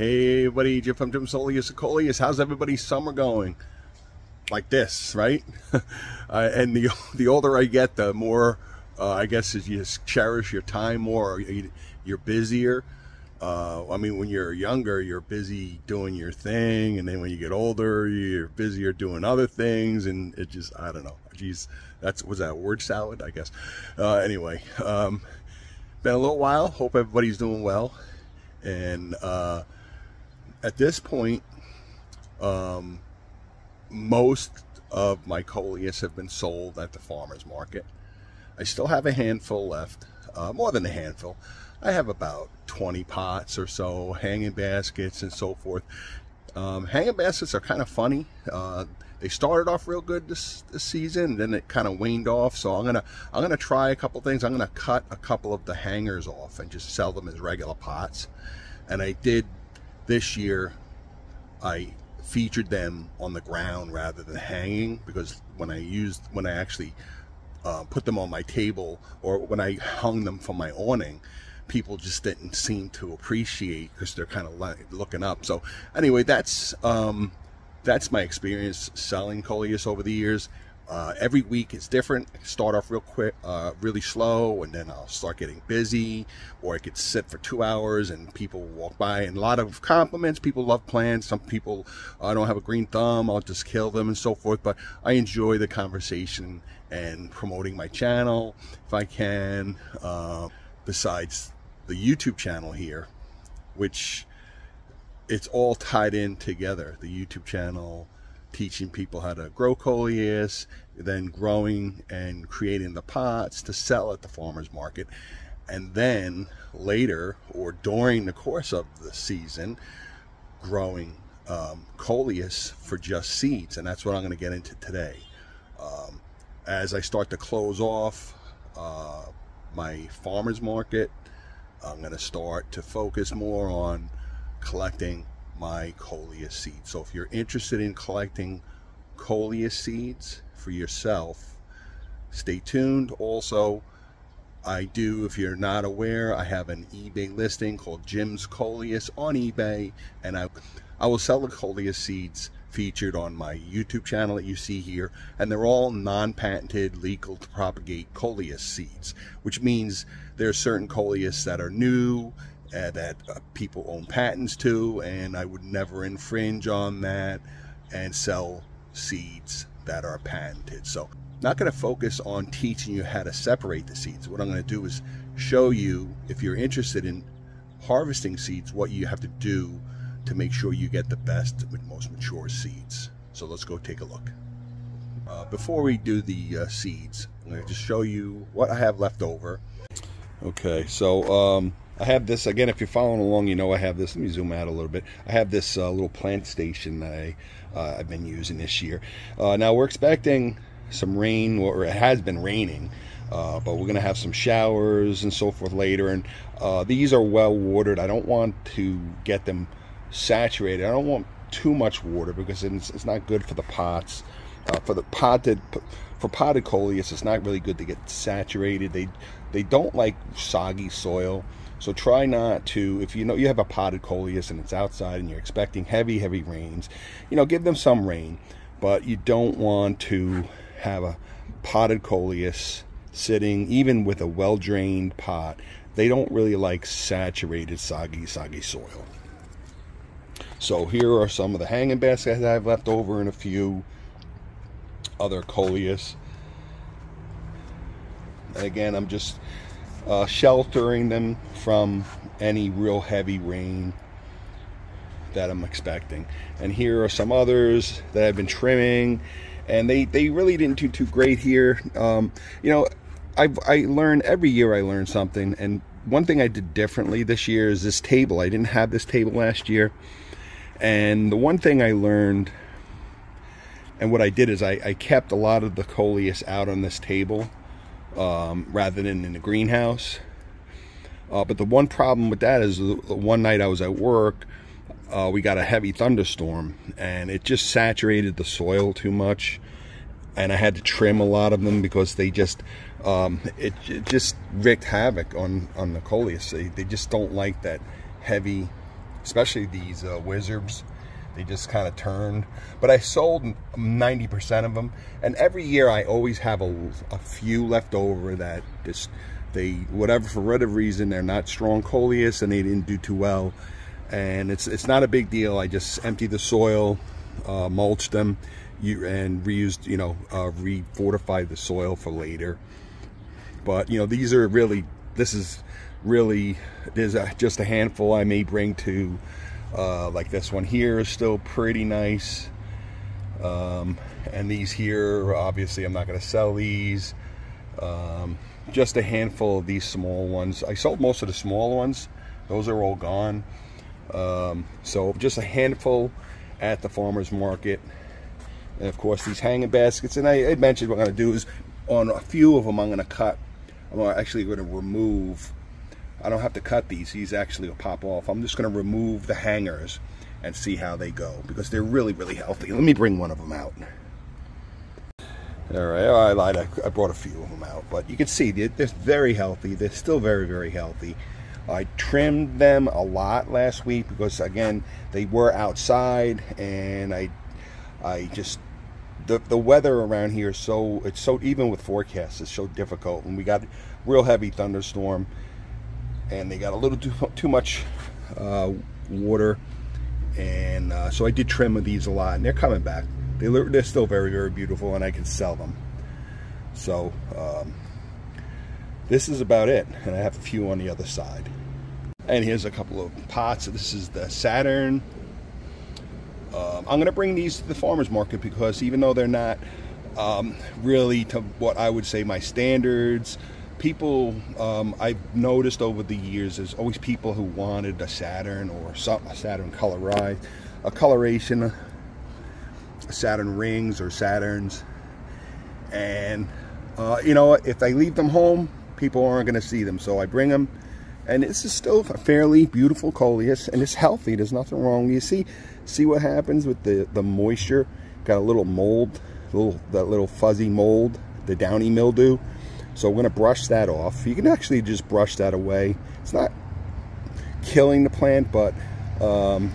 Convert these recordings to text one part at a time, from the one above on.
Hey, everybody, Jim from Jim's Wholiest Coleus. How's everybody's summer going? Like this, right? uh, and the the older I get, the more uh, I guess is you cherish your time more. You're busier. Uh, I mean, when you're younger, you're busy doing your thing, and then when you get older, you're busier doing other things, and it just I don't know. Geez, that's was that word salad, I guess. Uh, anyway, um, been a little while. Hope everybody's doing well, and uh, at this point, um, most of my coleus have been sold at the farmer's market. I still have a handful left, uh, more than a handful. I have about 20 pots or so, hanging baskets and so forth. Um, hanging baskets are kind of funny. Uh, they started off real good this, this season, then it kind of waned off. So I'm gonna I'm gonna try a couple things. I'm gonna cut a couple of the hangers off and just sell them as regular pots. And I did this year. I featured them on the ground rather than hanging because when I used when I actually uh, put them on my table or when I hung them from my awning, people just didn't seem to appreciate because they're kind of looking up. So anyway, that's um, that's my experience selling coleus over the years. Uh, every week is different. start off real quick, uh, really slow, and then I'll start getting busy, or I could sit for two hours and people walk by and a lot of compliments. People love plants. Some people, I uh, don't have a green thumb. I'll just kill them and so forth. But I enjoy the conversation and promoting my channel if I can. Uh, besides the YouTube channel here, which it's all tied in together. The YouTube channel teaching people how to grow coleus, then growing and creating the pots to sell at the farmer's market. And then later or during the course of the season, growing um, coleus for just seeds. And that's what I'm going to get into today. Um, as I start to close off uh, my farmer's market, I'm going to start to focus more on collecting my coleus seeds. So if you're interested in collecting coleus seeds for yourself, stay tuned. Also, I do, if you're not aware, I have an eBay listing called Jim's Coleus on eBay, and I, I will sell the coleus seeds featured on my YouTube channel that you see here, and they're all non-patented, legal to propagate coleus seeds, which means there are certain coleus that are new uh, that uh, people own patents to, and I would never infringe on that and sell seeds that are patented. So, not going to focus on teaching you how to separate the seeds. What I'm going to do is show you, if you're interested in harvesting seeds, what you have to do to make sure you get the best most mature seeds. So let's go take a look. Uh, before we do the uh, seeds, I'm going to just show you what I have left over. Okay, so um, I have this, again, if you're following along, you know I have this. Let me zoom out a little bit. I have this uh, little plant station that I, uh, I've been using this year. Uh, now, we're expecting some rain, or it has been raining, uh, but we're going to have some showers and so forth later. And uh, these are well watered. I don't want to get them saturated. I don't want too much water because it's, it's not good for the pots. Uh, for the potted for potted coleus, it's not really good to get saturated. They they don't like soggy soil. So try not to, if you know you have a potted coleus and it's outside and you're expecting heavy, heavy rains, you know, give them some rain, but you don't want to have a potted coleus sitting, even with a well-drained pot. They don't really like saturated, soggy, soggy soil. So here are some of the hanging baskets I have left over and a few other coleus. And again, I'm just uh, sheltering them from any real heavy rain that I'm expecting. And here are some others that I've been trimming, and they, they really didn't do too great here. Um, you know, I've, I learn every year I learn something, and one thing I did differently this year is this table. I didn't have this table last year, and the one thing I learned, and what I did is I, I kept a lot of the coleus out on this table um, rather than in the greenhouse. Uh, but the one problem with that is one night I was at work, uh, we got a heavy thunderstorm and it just saturated the soil too much. And I had to trim a lot of them because they just, um, it, it, just wreaked havoc on, on the coleus. They, they just don't like that heavy especially these uh, wizards. They just kind of turned. But I sold 90% of them. And every year I always have a, a few left over that just, they, whatever, for whatever reason, they're not strong coleus and they didn't do too well. And it's, it's not a big deal. I just empty the soil, uh, mulch them, you, and reused, you know, uh, re-fortify the soil for later. But, you know, these are really, this is really, there's a, just a handful I may bring to uh, like this one here is still pretty nice. Um, and these here, obviously I'm not going to sell these. Um, just a handful of these small ones. I sold most of the small ones. Those are all gone. Um, so just a handful at the farmer's market. And of course these hanging baskets. And I, I mentioned what I'm going to do is on a few of them I'm going to cut. I'm actually going to remove I don't have to cut these. These actually will pop off. I'm just going to remove the hangers and see how they go because they're really, really healthy. Let me bring one of them out. All right, I lied. I brought a few of them out, but you can see they're, they're very healthy. They're still very, very healthy. I trimmed them a lot last week because again, they were outside and I, I just, the, the weather around here is so, it's so, even with forecasts, it's so difficult. And we got real heavy thunderstorm and they got a little too, too much uh, water. And uh, so I did trim these a lot and they're coming back. They, they're still very very beautiful and I can sell them. So um, this is about it and I have a few on the other side. And here's a couple of pots. This is the Saturn. Um, I'm gonna bring these to the farmers market because even though they're not um, really to what I would say my standards people um, I've noticed over the years there's always people who wanted a Saturn or some, a Saturn colorized, a coloration, a Saturn rings or Saturns. And, uh, you know, if I leave them home, people aren't going to see them. So I bring them. And this is still a fairly beautiful coleus. And it's healthy. There's nothing wrong. You see see what happens with the, the moisture? Got a little mold, little that little fuzzy mold, the downy mildew. So we're going to brush that off. You can actually just brush that away. It's not killing the plant, but um,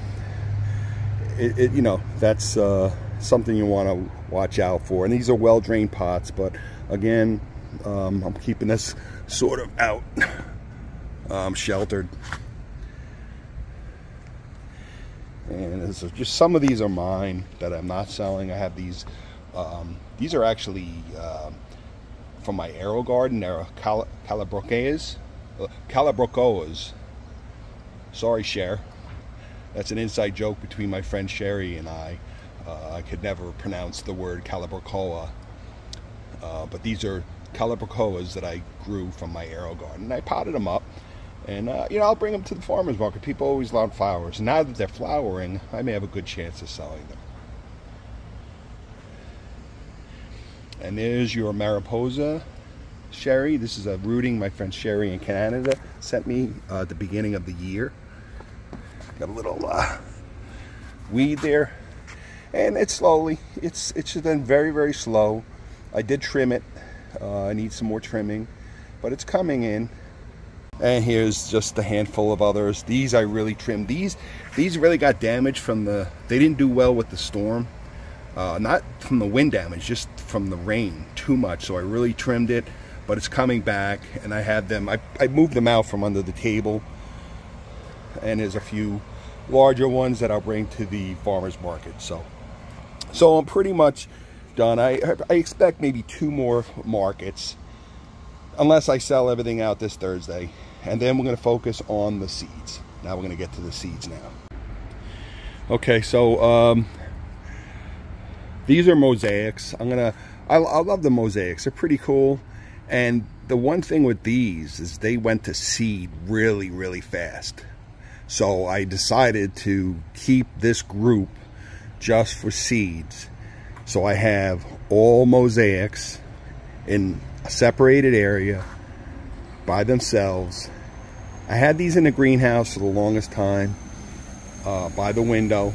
it, it, you know, that's uh, something you want to watch out for. And these are well-drained pots, but again, um, I'm keeping this sort of out, um, sheltered. And just some of these are mine that I'm not selling. I have these. Um, these are actually uh, from my AeroGarden. They're cal Sorry, Cher. That's an inside joke between my friend Sherry and I. Uh, I could never pronounce the word Calibrachoa. Uh, but these are Calibrachoas that I grew from my AeroGarden. I potted them up. And, uh, you know, I'll bring them to the farmer's market. People always love flowers. Now that they're flowering, I may have a good chance of selling them. And there's your Mariposa sherry. This is a rooting my friend Sherry in Canada sent me uh, at the beginning of the year. Got a little uh, weed there. And it's slowly, it's, it's been very, very slow. I did trim it. Uh, I need some more trimming, but it's coming in. And here's just a handful of others. These I really trimmed. These, these really got damaged from the, they didn't do well with the storm. Uh, not from the wind damage, just from the rain too much. So I really trimmed it, but it's coming back and I had them, I, I moved them out from under the table. And there's a few larger ones that I'll bring to the farmer's market. So, so I'm pretty much done. I, I expect maybe two more markets unless I sell everything out this Thursday. And then we're going to focus on the seeds. Now we're going to get to the seeds now. Okay, so um, these are mosaics. I'm gonna, I, I love the mosaics. They're pretty cool. And the one thing with these is they went to seed really, really fast. So I decided to keep this group just for seeds. So I have all mosaics in a separated area by themselves. I had these in the greenhouse for the longest time uh, by the window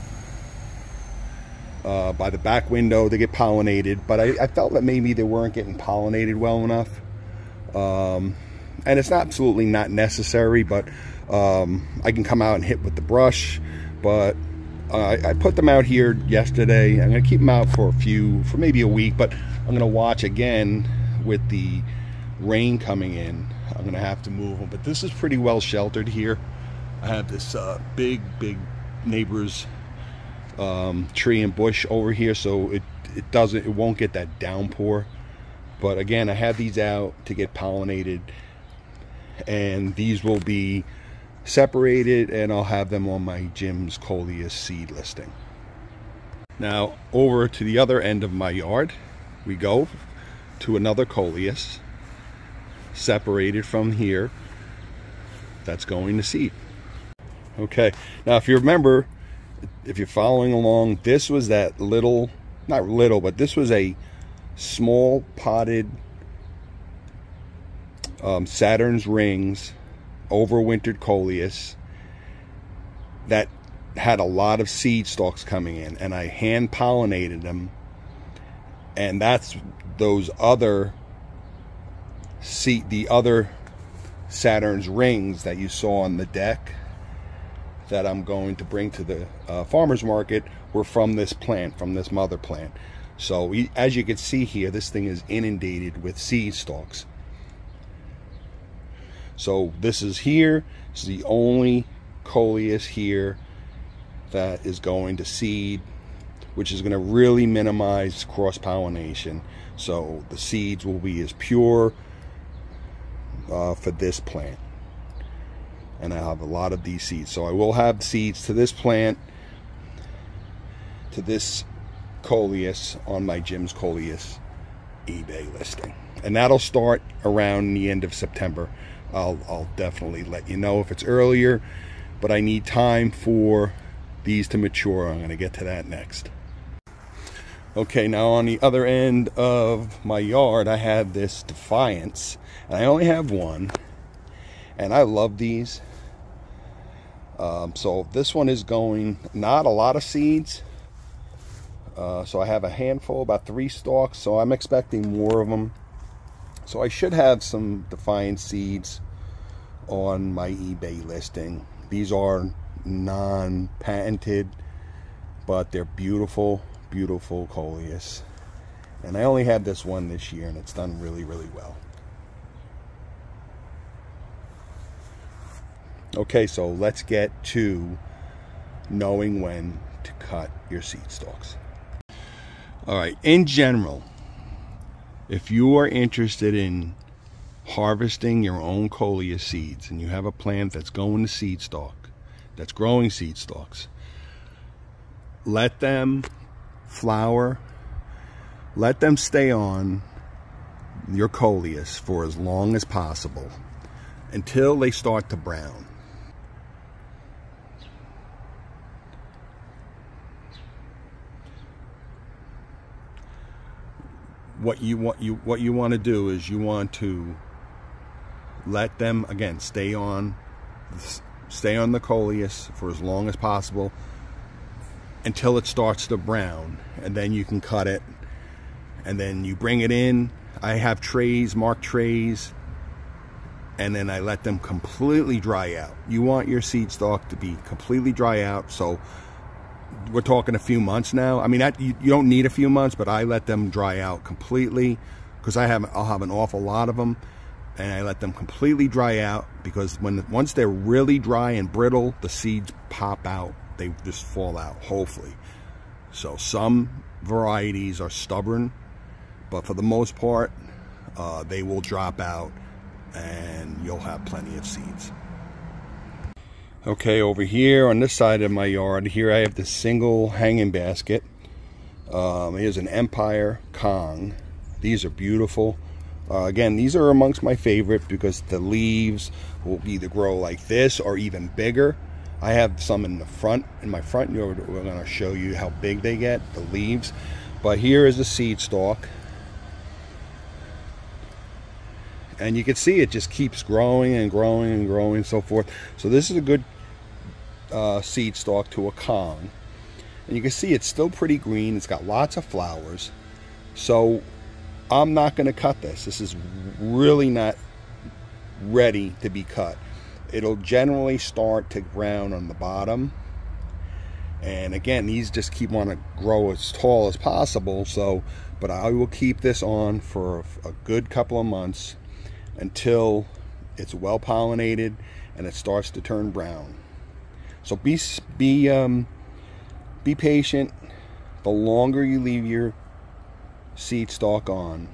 uh, by the back window. They get pollinated, but I, I, felt that maybe they weren't getting pollinated well enough. Um, and it's absolutely not necessary, but um, I can come out and hit with the brush. But uh, I put them out here yesterday. I'm going to keep them out for a few, for maybe a week, but I'm going to watch again with the rain coming in. I'm going to have to move them, but this is pretty well sheltered here. I have this uh, big, big neighbor's um, tree and bush over here, so it it doesn't, it won't get that downpour. But again, I have these out to get pollinated, and these will be separated, and I'll have them on my Jim's Coleus seed listing. Now, over to the other end of my yard, we go to another Coleus, separated from here, that's going to seed. Okay, now if you remember, if you're following along, this was that little, not little, but this was a small potted um, Saturn's rings overwintered coleus that had a lot of seed stalks coming in and I hand pollinated them. And that's those other seed the other Saturn's rings that you saw on the deck that I'm going to bring to the uh, farmer's market were from this plant, from this mother plant. So we, as you can see here, this thing is inundated with seed stalks. So this is here. This is the only coleus here that is going to seed, which is going to really minimize cross-pollination. So the seeds will be as pure uh, for this plant and I have a lot of these seeds. So I will have seeds to this plant, to this coleus on my Jim's Coleus eBay listing. And that'll start around the end of September. I'll, I'll definitely let you know if it's earlier, but I need time for these to mature. I'm going to get to that next. Okay, now on the other end of my yard, I have this Defiance, and I only have one, and I love these. Um, so this one is going not a lot of seeds. Uh, so I have a handful, about three stalks. So I'm expecting more of them. So I should have some Defiance seeds on my eBay listing. These are non-patented, but they're beautiful, beautiful coleus. And I only had this one this year, and it's done really, really well. Okay, so let's get to knowing when to cut your seed stalks. All right, in general, if you are interested in harvesting your own coleus seeds and you have a plant that's going to seed stalk, that's growing seed stalks, let them flower, let them stay on your coleus for as long as possible until they start to brown. What you want you what you want to do is you want to let them again stay on stay on the coleus for as long as possible until it starts to brown and then you can cut it and then you bring it in. I have trays marked trays and then I let them completely dry out. You want your seed stalk to be completely dry out so we're talking a few months now. I mean, you, you, don't need a few months, but I let them dry out completely because I have I'll have an awful lot of them, and I let them completely dry out because when once they're really dry and brittle, the seeds pop out. They just fall out, hopefully. So some varieties are stubborn, but for the most part, uh, they will drop out, and you'll have plenty of seeds. Okay, over here on this side of my yard, here I have the single hanging basket. Um, here's an Empire Kong. These are beautiful. Uh, again, these are amongst my favorite because the leaves will either grow like this or even bigger. I have some in the front, in my front yard. We're going to show you how big they get, the leaves. But here is the seed stalk. And you can see it just keeps growing and growing and growing and so forth so this is a good uh, seed stalk to a Kong and you can see it's still pretty green it's got lots of flowers so I'm not going to cut this this is really not ready to be cut. It'll generally start to brown on the bottom. And again, these just keep want to grow as tall as possible. So, but I will keep this on for a good couple of months until it's well pollinated and it starts to turn brown. So be be um, be patient. The longer you leave your seed stalk on,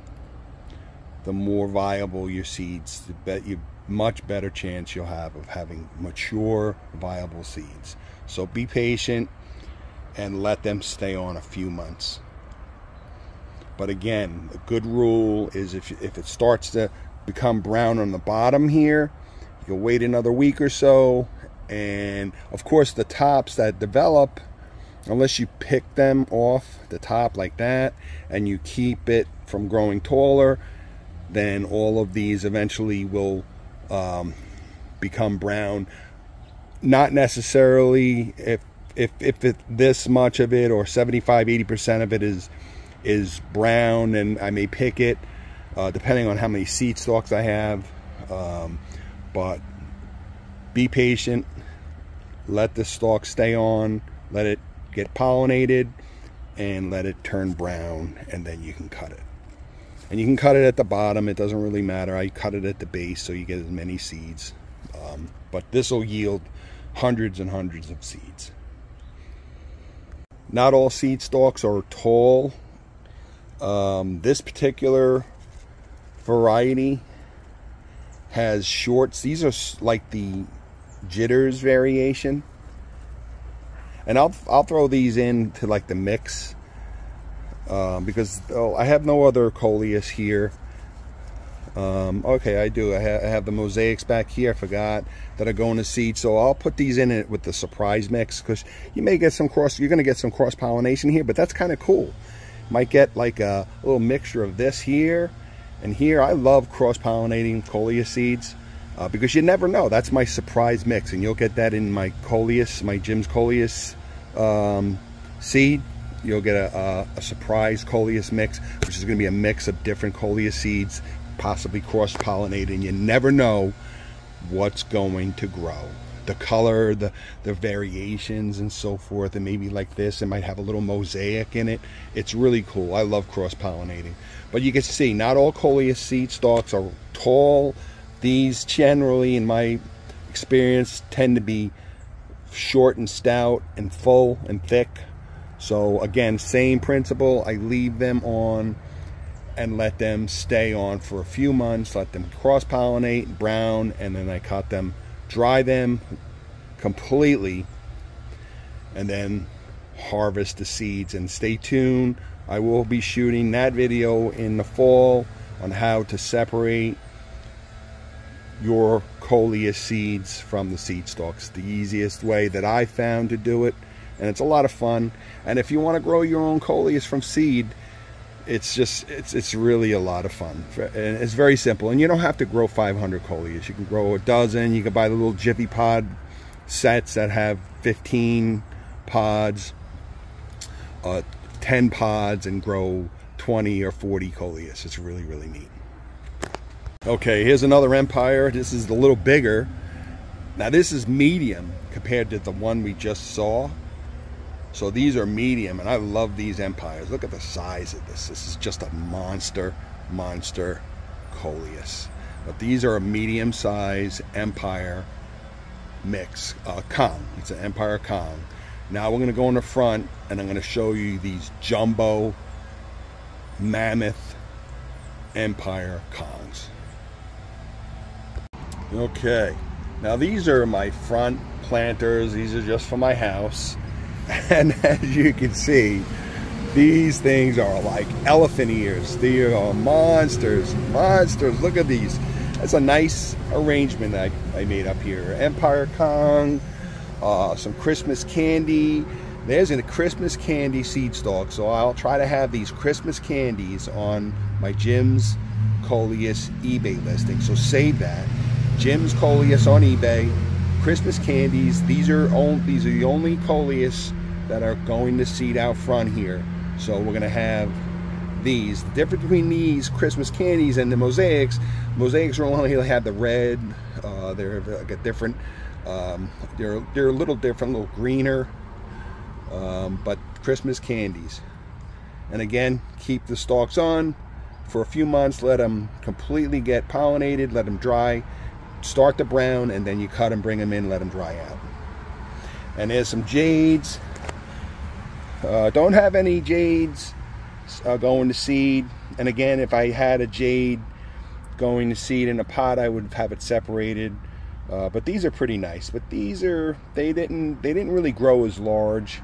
the more viable your seeds, the bet you much better chance you'll have of having mature, viable seeds. So be patient and let them stay on a few months. But again, a good rule is if, if it starts to become brown on the bottom here, you'll wait another week or so. And of course, the tops that develop, unless you pick them off the top like that and you keep it from growing taller, then all of these eventually will um, become brown. Not necessarily if if if it, this much of it or 75 80 percent of it is is brown and I may pick it uh, depending on how many seed stalks I have um, but be patient. Let the stalk stay on let it get pollinated and let it turn brown and then you can cut it. And you can cut it at the bottom it doesn't really matter. I cut it at the base so you get as many seeds um, but this will yield hundreds and hundreds of seeds. Not all seed stalks are tall. Um, this particular variety has shorts these are like the jitters variation and I'll, I'll throw these in to like the mix um, because oh, I have no other coleus here. Um, okay, I do. I, ha I, have the mosaics back here. I forgot that are going to seed. So I'll put these in it with the surprise mix because you may get some cross, you're going to get some cross pollination here, but that's kind of cool. Might get like a little mixture of this here and here. I love cross pollinating coleus seeds uh, because you never know. That's my surprise mix and you'll get that in my coleus, my Jim's coleus um, seed you'll get a, a, a surprise coleus mix, which is going to be a mix of different coleus seeds, possibly cross-pollinated. You never know what's going to grow. The color, the, the variations and so forth, and maybe like this, it might have a little mosaic in it. It's really cool. I love cross-pollinating. But you can see, not all coleus seed stalks are tall. These generally, in my experience, tend to be short and stout and full and thick so again, same principle. I leave them on and let them stay on for a few months, let them cross-pollinate, brown, and then I cut them, dry them completely, and then harvest the seeds. And stay tuned. I will be shooting that video in the fall on how to separate your coleus seeds from the seed stalks. The easiest way that I found to do it and it's a lot of fun. And if you want to grow your own coleus from seed, it's just it's it's really a lot of fun. And it's very simple, and you don't have to grow 500 coleus. You can grow a dozen. You can buy the little Jiffy Pod sets that have 15 pods, uh, 10 pods, and grow 20 or 40 coleus. It's really really neat. Okay, here's another empire. This is a little bigger. Now this is medium compared to the one we just saw. So these are medium, and I love these empires. Look at the size of this. This is just a monster, monster coleus. But these are a medium size empire mix, uh, Kong. It's an empire Kong. Now we're going to go in the front, and I'm going to show you these jumbo mammoth empire Kongs. Okay, now these are my front planters. These are just for my house. And as you can see, these things are like elephant ears. They are monsters, monsters. Look at these. That's a nice arrangement that I, made up here. Empire Kong, uh, some Christmas candy. There's a Christmas candy seed stalk. So I'll try to have these Christmas candies on my Jim's Coleus eBay listing. So save that. Jim's Coleus on eBay. Christmas candies. These are these are the only coleus that are going to seed out front here. So we're going to have these. The difference between these Christmas candies and the mosaics, mosaics are only have the red. Uh, they're like a different. Um, they're they're a little different, a little greener. Um, but Christmas candies. And again, keep the stalks on for a few months. Let them completely get pollinated. Let them dry. Start to brown, and then you cut them, bring them in, let them dry out. And there's some jades. Uh, don't have any jades uh, going to seed. And again, if I had a jade going to seed in a pot, I would have it separated. Uh, but these are pretty nice. But these are they didn't they didn't really grow as large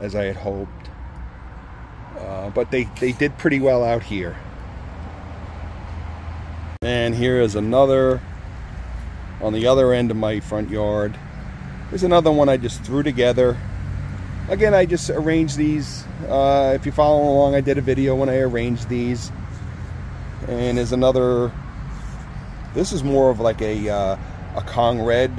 as I had hoped. Uh, but they they did pretty well out here. And here is another on the other end of my front yard. There's another one I just threw together. Again, I just arranged these. Uh, if you follow along, I did a video when I arranged these. And there's another. This is more of like a uh, a Kong red,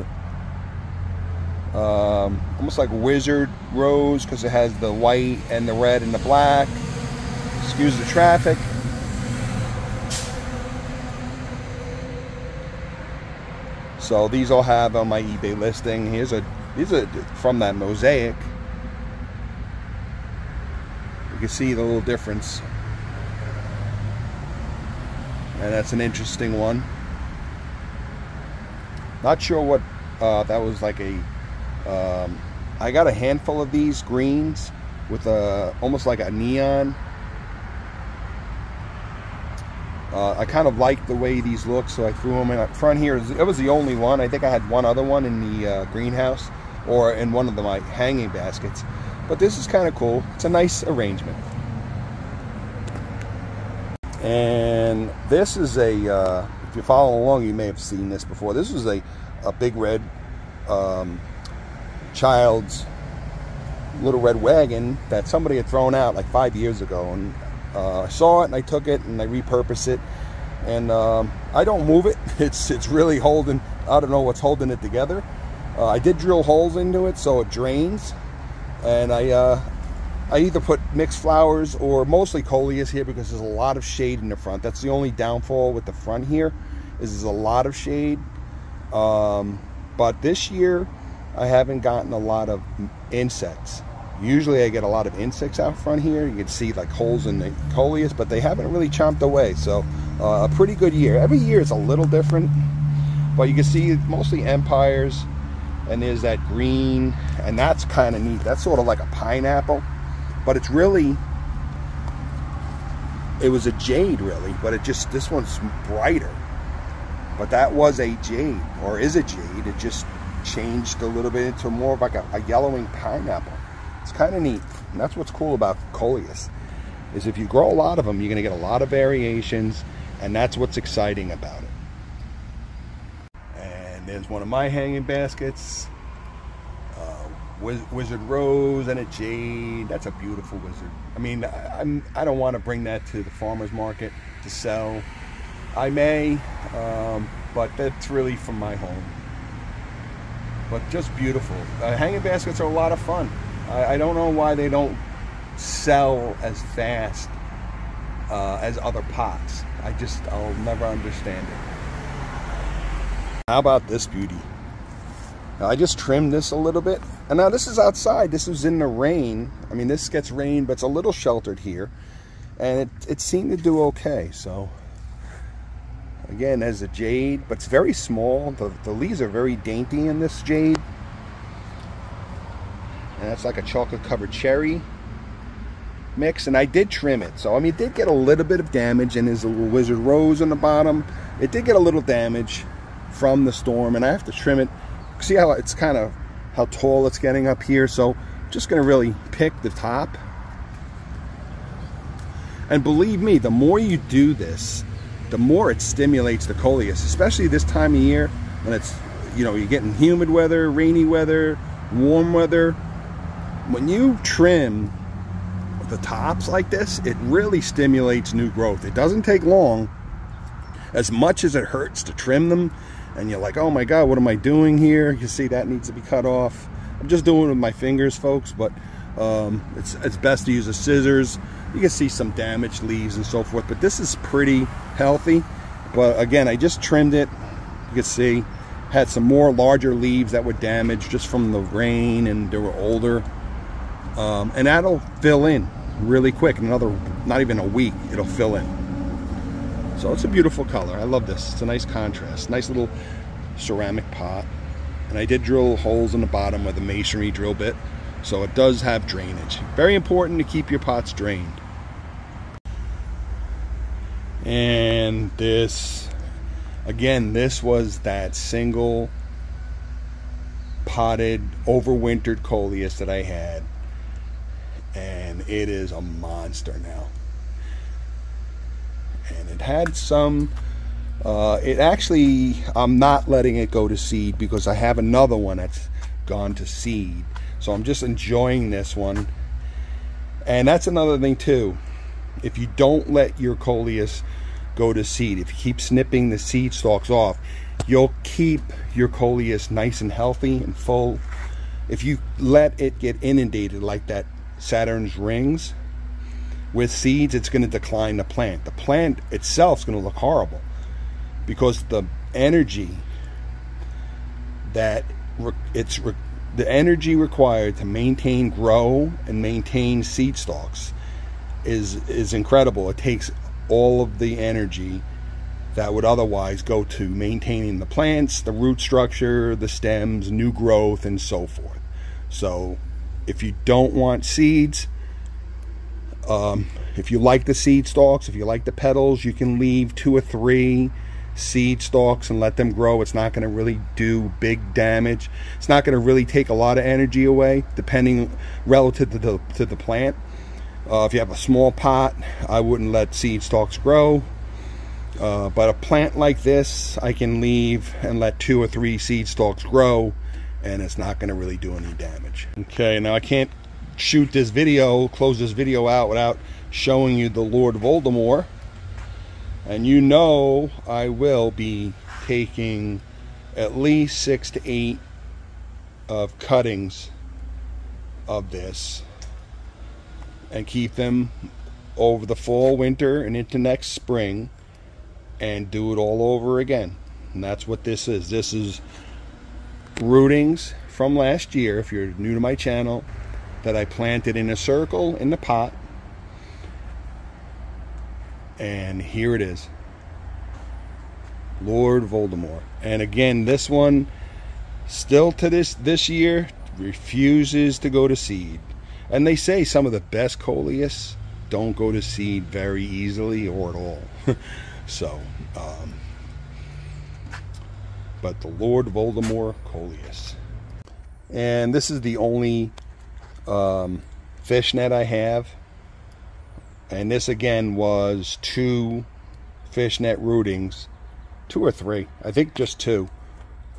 um, almost like wizard rose because it has the white and the red and the black. Excuse the traffic. So these I'll have on my eBay listing. Here's a these are from that mosaic. You can see the little difference. And that's an interesting one. Not sure what uh, that was like a. Um, I got a handful of these greens with a almost like a neon uh, I kind of liked the way these look, so I threw them in front here. It was the only one. I think I had one other one in the uh, greenhouse or in one of the, my hanging baskets. But this is kind of cool. It's a nice arrangement. And this is a, uh, if you follow along, you may have seen this before. This was a, a big red um, child's little red wagon that somebody had thrown out like five years ago. And uh, I saw it and I took it and I repurposed it. And um, I don't move it. It's it's really holding. I don't know what's holding it together. Uh, I did drill holes into it so it drains, and I uh, I either put mixed flowers or mostly coleus here because there's a lot of shade in the front. That's the only downfall with the front here is there's a lot of shade. Um, but this year I haven't gotten a lot of insects. Usually I get a lot of insects out front here. You can see like holes in the coleus, but they haven't really chomped away. So uh, a pretty good year. Every year is a little different, but you can see mostly empires and there's that green and that's kind of neat. That's sort of like a pineapple, but it's really, it was a jade really, but it just, this one's brighter. But that was a jade or is a jade. It just changed a little bit into more of like a, a yellowing pineapple. It's kind of neat. And that's what's cool about coleus is if you grow a lot of them, you're going to get a lot of variations, and that's what's exciting about it. And there's one of my hanging baskets. Uh, wizard rose and a jade. That's a beautiful wizard. I mean, I, I'm, I don't want to bring that to the farmer's market to sell. I may, um, but that's really from my home. But just beautiful. Uh, hanging baskets are a lot of fun. I, I don't know why they don't sell as fast uh, as other pots. I just, I'll never understand it. How about this beauty? Now, I just trimmed this a little bit. And now this is outside. This was in the rain. I mean, this gets rain, but it's a little sheltered here. And it, it seemed to do okay. So, again, as a jade, but it's very small. The, the leaves are very dainty in this jade and that's like a chocolate covered cherry mix. And I did trim it. So I mean it did get a little bit of damage and there's a little wizard rose on the bottom. It did get a little damage from the storm and I have to trim it. See how it's kind of how tall it's getting up here? So I'm just gonna really pick the top. And believe me the more you do this the more it stimulates the coleus especially this time of year when it's you know you're getting humid weather rainy weather warm weather when you trim the tops like this, it really stimulates new growth. It doesn't take long. As much as it hurts to trim them, and you're like, oh my God, what am I doing here? You see that needs to be cut off. I'm just doing it with my fingers, folks, but um, it's, it's best to use the scissors. You can see some damaged leaves and so forth, but this is pretty healthy. But again, I just trimmed it. You can see had some more larger leaves that were damaged just from the rain and they were older. Um, and that'll fill in really quick. In another, not even a week, it'll fill in. So it's a beautiful color. I love this. It's a nice contrast. Nice little ceramic pot. And I did drill holes in the bottom with a masonry drill bit. So it does have drainage. Very important to keep your pots drained. And this, again, this was that single potted overwintered coleus that I had. And it is a monster now. And it had some uh, it actually, I'm not letting it go to seed because I have another one that's gone to seed. So I'm just enjoying this one. And that's another thing too. If you don't let your coleus go to seed, if you keep snipping the seed stalks off, you'll keep your coleus nice and healthy and full. If you let it get inundated like that Saturn's rings. With seeds, it's going to decline the plant. The plant itself is going to look horrible because the energy that it's the energy required to maintain grow and maintain seed stalks is is incredible. It takes all of the energy that would otherwise go to maintaining the plants the root structure the stems new growth and so forth. So if you don't want seeds um, if you like the seed stalks if you like the petals you can leave two or three seed stalks and let them grow. It's not going to really do big damage. It's not going to really take a lot of energy away, depending relative to the, to the plant. Uh, if you have a small pot, I wouldn't let seed stalks grow. Uh, but a plant like this, I can leave and let two or three seed stalks grow, and it's not going to really do any damage. Okay, now I can't shoot this video, close this video out without showing you the Lord Voldemort. And you know I will be taking at least six to eight of cuttings of this and keep them over the fall, winter, and into next spring and do it all over again. And that's what this is. This is rootings from last year, if you're new to my channel, that I planted in a circle in the pot and here it is. Lord Voldemort. And again, this one still to this this year refuses to go to seed. And they say some of the best coleus don't go to seed very easily or at all. so, um, but the Lord Voldemort coleus. And this is the only um, fish net I have and this again was two fishnet rootings, two or three, I think just two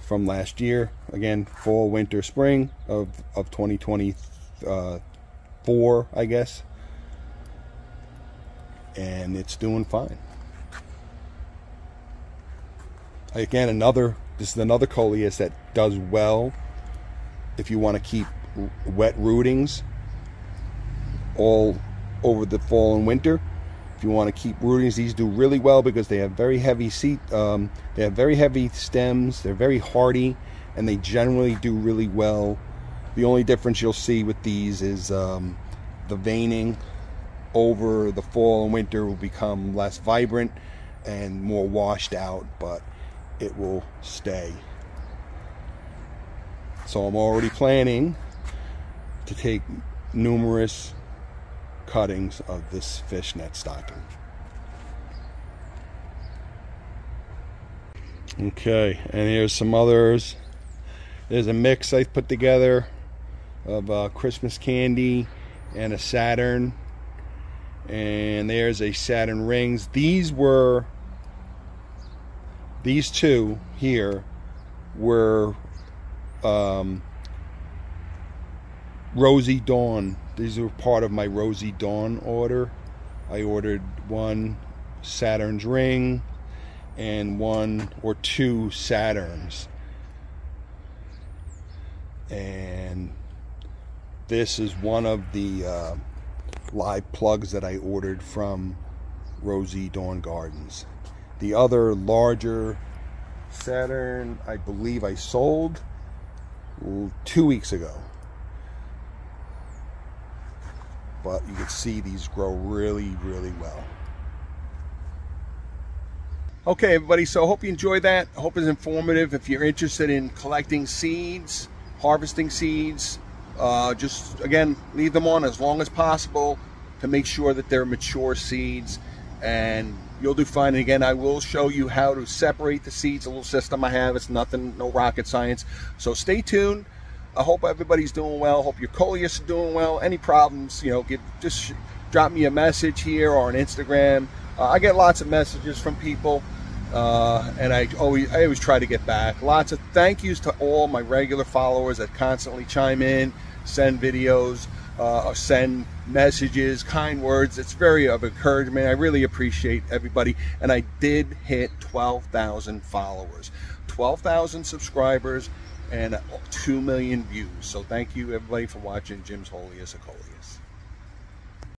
from last year. Again, fall, winter, spring of, of 2024, uh, I guess. And it's doing fine. Again, another, this is another coleus that does well if you want to keep wet rootings all over the fall and winter. If you want to keep rootings, these do really well because they have very heavy seat. Um, they have very heavy stems. They're very hardy, and they generally do really well. The only difference you'll see with these is um, the veining over the fall and winter will become less vibrant and more washed out, but it will stay. So I'm already planning to take numerous cuttings of this fishnet stocking. Okay, and here's some others. There's a mix I put together of uh, Christmas candy and a Saturn. And there's a Saturn rings. These were, these two here were um, Rosy Dawn these are part of my Rosy Dawn order. I ordered one Saturn's ring and one or two Saturns. And this is one of the uh, live plugs that I ordered from Rosy Dawn Gardens. The other larger Saturn, I believe I sold two weeks ago. But you can see these grow really, really well. Okay, everybody, so I hope you enjoyed that. I hope it's informative. If you're interested in collecting seeds, harvesting seeds, uh, just, again, leave them on as long as possible to make sure that they're mature seeds and you'll do fine. And again, I will show you how to separate the seeds, a little system I have. It's nothing, no rocket science. So stay tuned. I hope everybody's doing well. Hope your coleus is doing well. Any problems, you know, give just drop me a message here or on Instagram. Uh, I get lots of messages from people, uh, and I always I always try to get back. Lots of thank yous to all my regular followers that constantly chime in, send videos uh, send messages, kind words. It's very of encouragement. I really appreciate everybody. And I did hit 12,000 followers, 12,000 subscribers, and 2 million views. So thank you everybody for watching Jim's of Coleus.